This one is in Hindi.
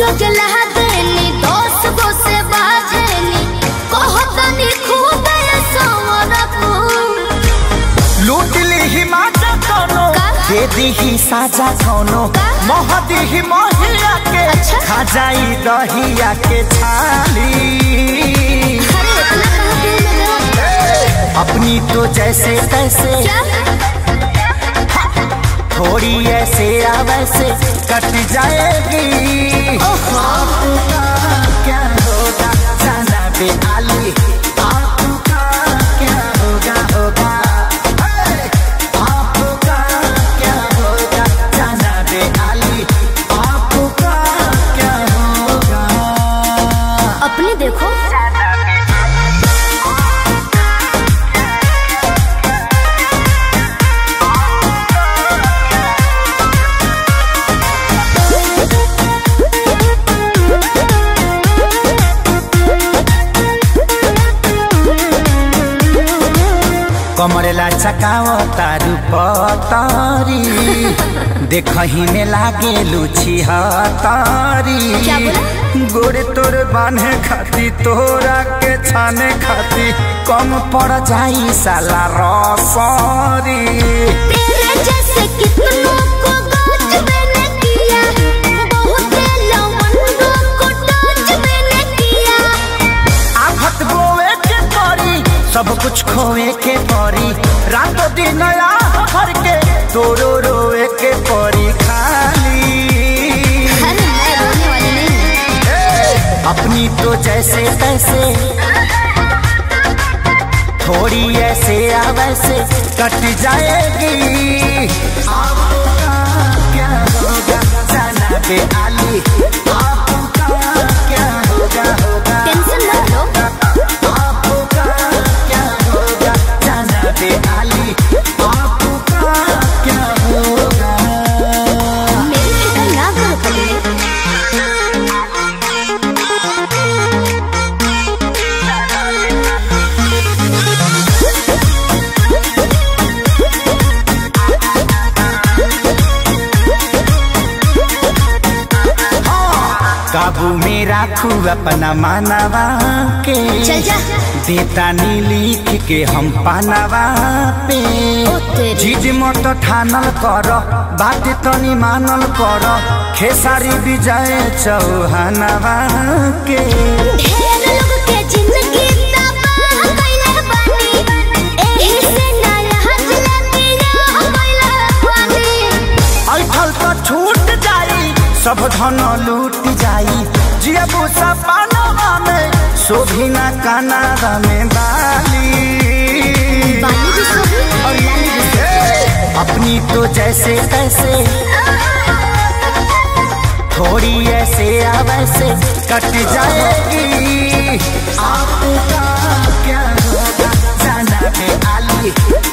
जगला देनी दस गो कहतनी खूब सवरबू लूट ली ही माचा कोनो दे दी ही साजा कोनो? मोह दी ही मोहिया के अच्छा। खा जाई दहिया के गया? अपनी तो जैसे तैसे। थोड़ी ऐसे या वैसे कट जाएगी। कमरेला चकाओ तारू पतारी देखही में लागे लुची हतारी क्या बोला? गोरे तोर बांधे खाती तोरा के छाने खाती कम पड़ जाई साला रसरी सब कुछ खोए के परी। रातों दिन भर के तोरो रोए के परी खाली। अपनी तो जैसे तैसे थोड़ी ऐसे या वैसे कट जाएगी। आपका क्या होगा? जाना पे आली। काबू में राखू अपना मानवा के। चल जा। देता नी लिख के हम पानवा पे। चीज़ मत ठानल कर बात तनी मानल कर खेसारी विजय चौहानवा के। तो सब धन लूट जाई जियबू सपनवा में शोभिना कानावा में सोही अपनी तो जैसे तैसे। थोड़ी ऐसे या वैसे कट जाएगी। आपका क्या होगा? जाना आली।